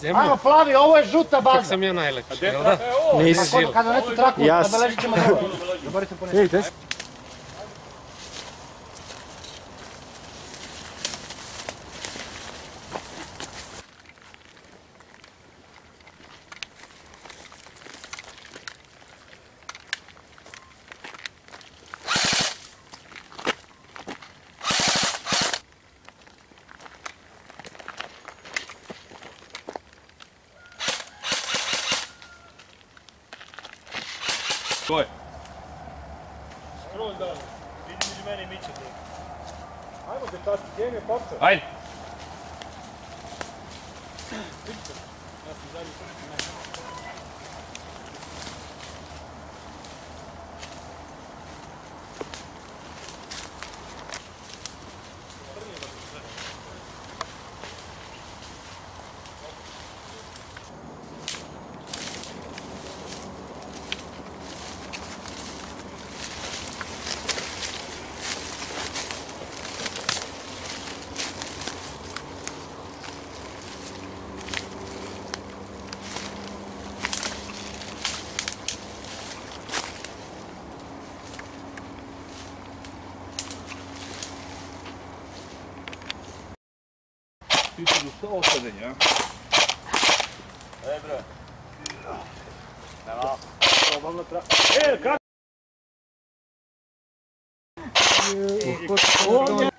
Ajmo plavi, ovo je žuta baza. Kako sam ja najlepši, jel da? E, Nisi. Kada neću traku, nabeležit ćemo da... Dobarite ponesti. To je. Skroz dalje. Vidi među mene i miče te. Ajmo tati, gdje mi je Ajde. Vidite. Ja sam zadnji prvi. Ti tu zostało siedzenia. Dobra. Dobra. Dobra. Dobra. Dobra. Dobra.